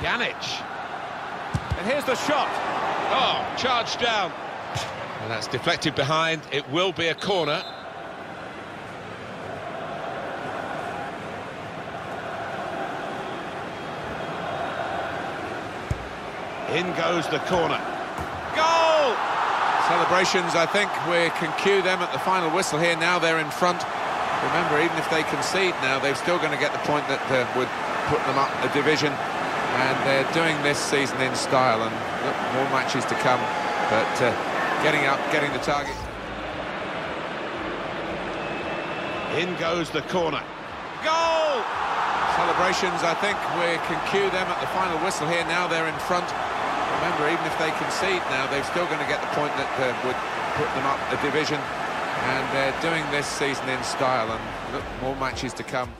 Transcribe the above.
Pjanic. And here's the shot. Oh, charged down. And that's deflected behind. It will be a corner. In goes the corner. Goal! Celebrations, I think we can cue them at the final whistle here. Now they're in front. Remember, even if they concede now, they're still going to get the point that uh, would put them up a division. And they're doing this season in style, and look, more matches to come. But uh, getting up, getting the target. In goes the corner. Goal! Celebrations, I think we can cue them at the final whistle here. Now they're in front. Remember, even if they concede now, they're still going to get the point that uh, would put them up a division. And they're doing this season in style, and look, more matches to come.